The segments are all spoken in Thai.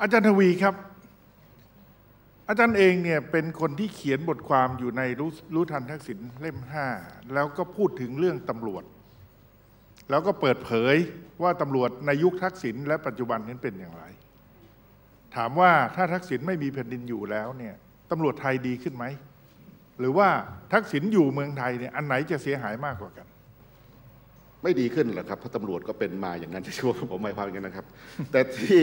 อาจารย์ทวีครับ อาจารย์เองเนี่ยเป็นคนที่เขียนบทความอยู่ในรู้รู้ทันทักษิณเล่มห้าแล้วก็พูดถึงเรื่องตำรวจ แล้วก็เปิดเผยว่าตำรวจในยุคทักษิณและปัจจุบันนั้นเป็นอย่างไร ถามว่าถ้าทักษิณไม่มีแผ่นดินอยู่แล้วเนี่ยตำรวจไทยดีขึ้นไหม หรือว่าทักษิณอยู่เมืองไทยเนี่ยอันไหนจะเสียหายมากกว่ากันไม่ดีขึ้นหรอกครับเพราะตำรวจก็เป็นมาอย่างนั้นจะช่วงผมหมายความอย่างนั้นนะครับ แต่ที่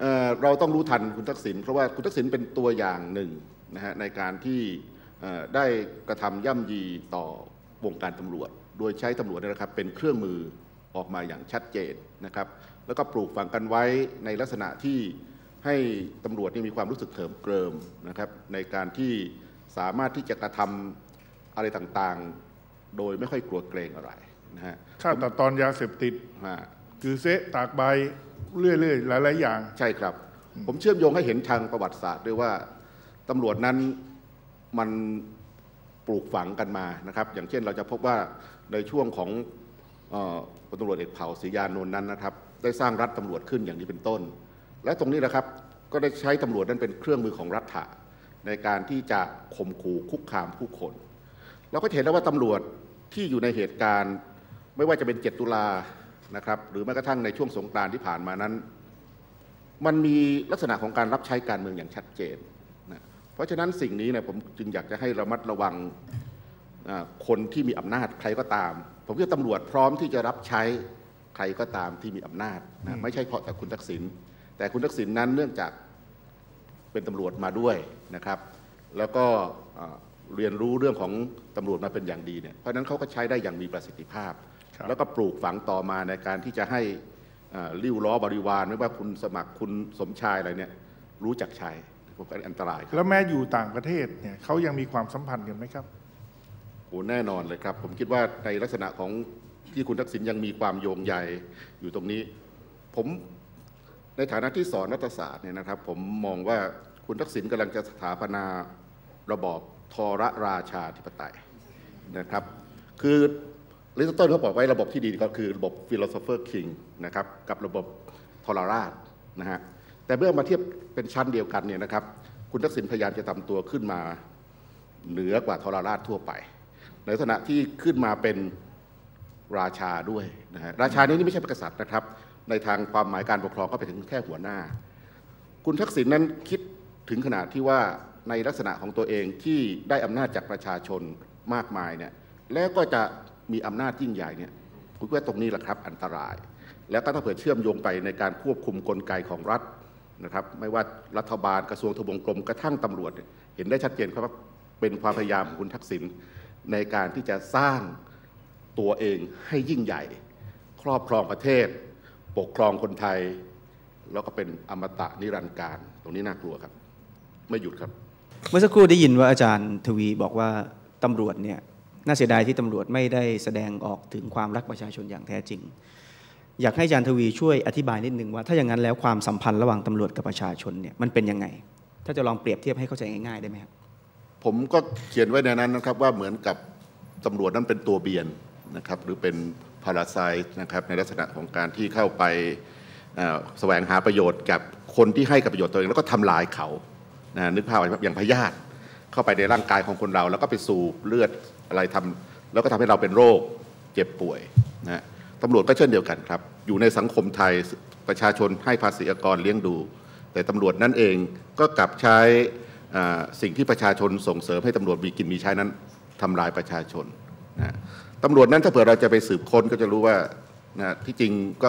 เอ่อเราต้องรู้ทันคุณทักษิณเพราะว่าคุณทักษิณเป็นตัวอย่างหนึ่งนะฮะในการที่เอ่อได้กระทำย่ำยีต่อวงการตำรวจ โดยใช้ตำรวจเนยนะครับเป็นเครื่องมือออกมาอย่างชัดเจนนะครับ แล้วก็ปลูกฝังกันไว้ในลักษณะที่ให้ตำรวจนี่มีความรู้สึกเถิมเกริมนะครับ ในการที่สามารถที่จะกระทำอะไรต่างๆ โดยไม่ค่อยกลัวเกรงอะไรนะฮะฆ่าตัดตอนยาเสพติดฮะคือเซะตากใบ เรื่อยๆหลายๆอย่าง ใช่ครับ ผมเชื่อมโยงให้เห็นทางประวัติศาสตร์ด้วยว่าตำรวจนั้นมันปลูกฝังกันมานะครับ อย่างเช่นเราจะพบว่าในช่วงของเอ่อพลตำรวจเอกเผ่าศรียานนท์นั้นนะครับ ได้สร้างรัฐตำรวจขึ้นอย่างนี้เป็นต้น และตรงนี้นะครับก็ได้ใช้ตำรวจนั้นเป็นเครื่องมือของรัฐะในการที่จะข่มขู่คุกคามผู้คนเราก็เห็นแล้วว่าตำรวจที่อยู่ในเหตุการณ์ ไม่ว่าจะเป็น 7 ตุลา นะครับหรือแม้กระทั่งในช่วงสงกรานต์ที่ผ่านมานั้น มันมีลักษณะของการรับใช้การเมืองอย่างชัดเจนนะเพราะฉะนั้นสิ่งนี้เนี่ยผมจึงอยากจะให้ระมัดระวังอ่าคนที่มีอำนาจใครก็ตาม ผมคิดว่าตำรวจพร้อมที่จะรับใช้ใครก็ตามที่มีอำนาจนะไม่ใช่เพราะแต่คุณทักษิณแต่คุณทักษิณนั้นเนื่องจากเป็นตำรวจมาด้วยนะครับ แล้วก็อ่าเรียนรู้เรื่องของตำรวจมาเป็นอย่างดีเนี่ยเพราะฉะนั้นเขาก็ใช้ได้อย่างมีประสิทธิภาพครับ แล้วก็ปลูกฝังต่อมาในการที่จะให้อ่าริ้วล้อบริวารไม่ว่าคุณสมัครคุณสมชายอะไรเนี่ยรู้จักใช้ผมก็อันตรายครับแล้วแม้อยู่ต่างประเทศเนี่ยเขายังมีความสัมพันธ์กันไหมครับโอ้แน่นอนเลยครับ ผมคิดว่าในลักษณะของที่คุณทักษิณยังมีความโยงใยอยู่ตรงนี้ ผมในฐานะที่สอนรัฐศาสตร์เนี่ยนะครับ ผมมองว่าคุณทักษิณกำลังจะสถาปนาระบอบทรราชาธิปไตยนะครับ คืออ ริสตเติลเขาบอกไว้ระบบที่ดีก็คือระบบ philosopher king นะครับกับระบบทรราชนะฮะแต่เมื่อมาเทียบเป็นชั้นเดียวกันเนี่ยนะครับคุณทักษิณพยายามจะทำตัวขึ้นมาเหนือกว่าทรราชทั่วไป ในลักษณะที่ขึ้นมาเป็นราชาด้วยนะฮะราชานี้นี่ไม่ใช่เป็นกษัตริย์นะครับ ในทางความหมายการปกครองก็ไปถึงแค่หัวหน้า คุณทักษิณนั้นคิดถึงขนาดที่ว่าในลักษณะของตัวเองที่ได้อำนาจจากประชาชนมากมายเนี่ยแล้วก็จะ มีอำนาจยิ่งใหญ่เนี่ยผมว่าตรงนี้แหละครับอันตราย แล้วก็ถ้าเผื่อเชื่อมโยงไปในการควบคุมกลไกของรัฐนะครับไม่ว่ารัฐบาลกระทรวงทบวงกรมกระทั่งตำรวจเนี่ยเห็นได้ชัดเจนครับว่าเป็นความพยายามของคุณทักษิณในการที่จะสร้างตัวเองให้ยิ่งใหญ่ ครอบครองประเทศ ปกครองคนไทย แล้วก็เป็นอมตะนิรันดร์การ ตรงนี้น่ากลัวครับ ไม่หยุดครับ เมื่อสักครู่ได้ยินว่าอาจารย์ทวีบอกว่าตำรวจเนี่ย น่าเสียดายที่ตำรวจไม่ได้แสดงออกถึงความรักประชาชนอย่างแท้จริง อยากให้อาจารย์ทวีช่วยอธิบายนิดนึงว่า ถ้าอย่างนั้นแล้วความสัมพันธ์ระหว่างตำรวจกับประชาชนเนี่ยมันเป็นยังไง ถ้าจะลองเปรียบเทียบให้เข้าใจง่ายๆได้ไหมครับผมก็เขียนไว้ในนั้นนะครับว่าเหมือนกับตำรวจนั้นเป็นตัวเบียนนะครับหรือเป็นพาราไซนะครับในลักษณะของการที่เข้าไปแสวงหาประโยชน์กับคนที่ให้กับประโยชน์ตัวเองแล้วก็ทำลายเขานะนึกภาพไว้ครับอย่างพยาธิ เข้าไปในร่างกายของคนเรา แล้วก็ไปสูบเลือดอะไรทำแล้วก็ทำให้เราเป็นโรคเจ็บป่วยนะตำรวจก็เช่นเดียวกันครับ อยู่ในสังคมไทยประชาชนให้ภาษีอากรเลี้ยงดู แต่ตำรวจนั่นเองก็กลับใช้สิ่งที่ประชาชนส่งเสริมให้ตำรวจมีกินมีใช้นั้นทำลายประชาชนนะตำรวจนั้นถ้าเผื่อเราจะไปสืบค้นก็จะรู้ว่านะที่จริงก็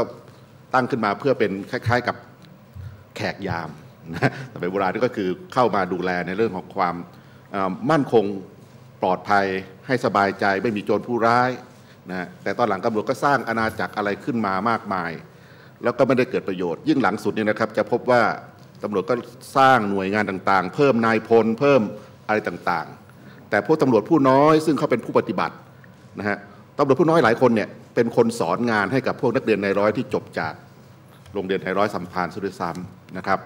ตั้งขึ้นมาเพื่อเป็นคล้ายๆกับแขกยามนะแต่เป็นโบราณนี่ก็คือเข้ามาดูแลในเรื่องของความ มั่นคงปลอดภัยให้สบายใจไม่มีโจรผู้ร้ายนะแต่ตอนหลังตำรวจก็สร้างอาณาจักรอะไรขึ้นมามากมาย แล้วก็ไม่ได้เกิดประโยชน์ ยิ่งหลังสุดเนี่ยนะครับ จะพบว่าตำรวจก็สร้างหน่วยงานต่างๆ เพิ่มนายพลเพิ่มอะไรต่างๆ แต่พวกตำรวจผู้น้อยซึ่งเขาเป็นผู้ปฏิบัตินะฮะตำรวจผู้น้อยหลายคนเนี่ยเป็นคนสอนงานให้กับพวกนักเรียนในร้อยที่จบจากโรงเรียนในร้อยสัมพันธ์สุดซ้ำนะครับ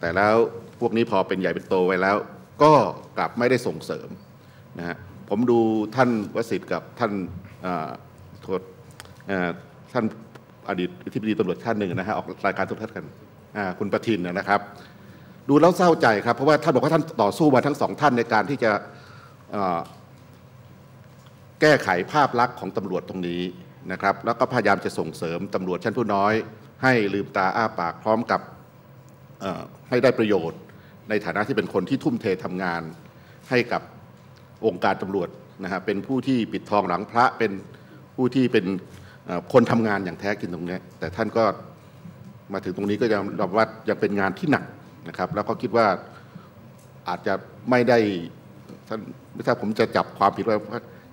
แต่แล้วพวกนี้พอเป็นใหญ่เป็นโตไว้แล้ว ก็กลับไม่ได้ส่งเสริมนะฮะผมดูท่านวสิทธิ์กับท่านโทษเอ่อท่านอดีตที่ปดีตำรวจท่านหนึ่งนะฮะออกรายการทุกท่านกันคุณประทินนะครับ ดูแล้วเศร้าใจครับ เพราะว่าท่านบอกว่าท่านต่อสู้มาทั้งสองท่านในการที่จะแก้ไขภาพลักษณ์ของตำรวจตรงนี้นะครับ แล้วก็พยายามจะส่งเสริมตำรวจชั้นผู้น้อย ให้ลืมตาอ้าปากพร้อมกับให้ได้ประโยชน์ ในฐานะที่เป็นคนที่ทุ่มเททำงานให้กับองค์การตำรวจนะฮะเป็นผู้ที่ปิดทองหลังพระเป็นผู้ที่เป็นคนทำงานอย่างแท้จริงตรงนี้ แต่ท่านก็มาถึงตรงนี้ก็ยังรับว่ายังเป็นงานที่หนักนะครับ แล้วก็คิดว่าอาจจะไม่ได้ท่านไม่ทราบผมจะจับความผิดว่า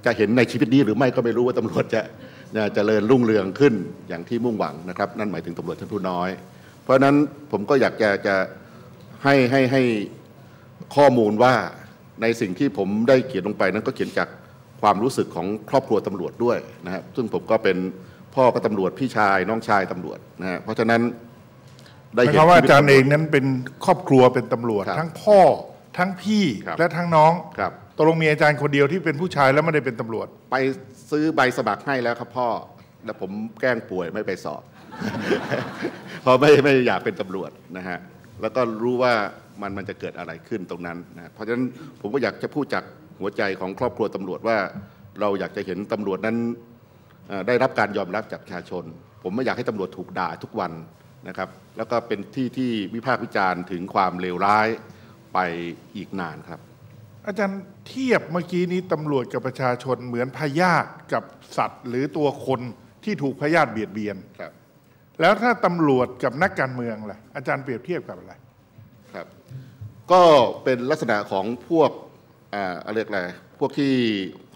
จะเห็นในชีวิตนี้หรือไม่ก็ไม่รู้ว่าตำรวจจะจะเจริญรุ่งเรืองขึ้นอย่างที่มุ่งหวังนะครับ นั่นหมายถึงตำรวจชั้นผู้น้อย เพราะฉะนั้นผมก็อยากจะจะ ให้ให้ให้ข้อมูลว่าในสิ่งที่ผมได้เขียนลงไปนั้นก็เขียนจากความรู้สึกของครอบครัวตำรวจด้วยนะครับ ซึ่งผมก็เป็นพ่อก็ตำรวจพี่ชายน้องชายตำรวจนะฮะเพราะฉะนั้นหมายความว่าอาจารย์เองนั้นเป็นครอบครัวเป็นตำรวจครับทั้งพ่อทั้งพี่ครับและทั้งน้องครับตกลงมีอาจารย์คนเดียวที่เป็นผู้ชายแล้วไม่ได้เป็นตำรวจ ไปซื้อใบสมัครให้แล้วครับพ่อแล้วผมแกล้งป่วยไม่ไปสอบเพราะไม่ไม่อยากเป็นตำรวจนะฮะ แล้วก็รู้ว่ามันมันจะเกิดอะไรขึ้นตรงนั้นนะเพราะฉะนั้นผมก็อยากจะพูดจากหัวใจของครอบครัวตำรวจว่า เราอยากจะเห็นตำรวจนั้นเอ่อได้รับการยอมรับจากประชาชน ผมไม่อยากให้ตำรวจถูกด่าทุกวันนะครับ แล้วก็เป็นที่ที่วิพากษ์วิจารณ์ถึงความเลวร้ายไปอีกนานครับ อาจารย์เทียบเมื่อกี้นี้ตำรวจกับประชาชนเหมือนพยาธิกับสัตว์ หรือตัวคนที่ถูกพยาธิเบียดเบียนครับ แล้วถ้าตำรวจกับนักการเมืองล่ะอาจารย์เปรียบเทียบกับอะไรครับ ก็เป็นลักษณะของพวกอ่าอะไรยกอะไรพวกที่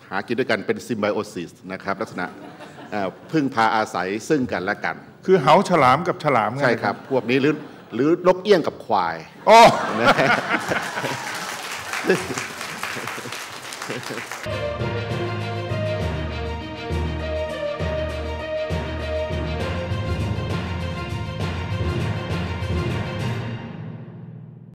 หากินด้วยกันเป็นซิมไบโอซิสนะครับลักษณะอ่าพึ่งพาอาศัยซึ่งกันและกัน คือเหาฉลามกับฉลามไงใช่ครับ พวกนี้หรือหรือนกเอี้ยงกับควายอ๋อนะ